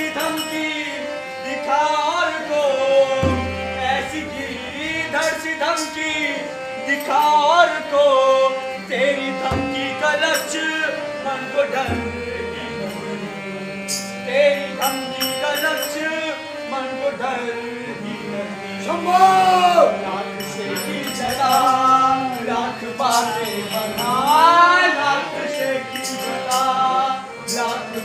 सी धमकी दिखा और को ऐसी धर सी धमकी दिखा और को तेरी धमकी का लक्ष्य मन को डर तेरी धमकी का लक्ष्य मन को डर शंभो!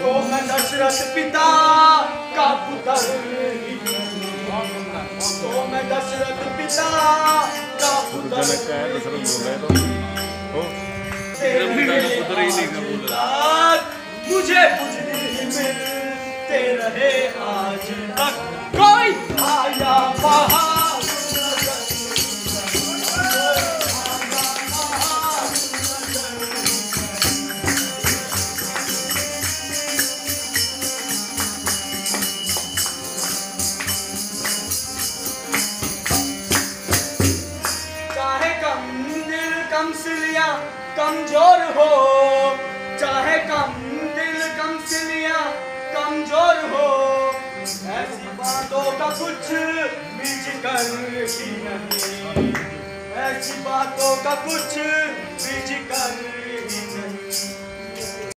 तो दशरथ पिता, का पुत्र। मैं दशरथ पिता का पुत्र मुझे रहे आज तक। कोई आया बाहर कम सिलिया कमज़ोर हो। चाहे कम दिल कम सिलिया कमज़ोर हो। ऐसी बातों का कुछ बीच कर ही नहीं। ऐसी बातों का कुछ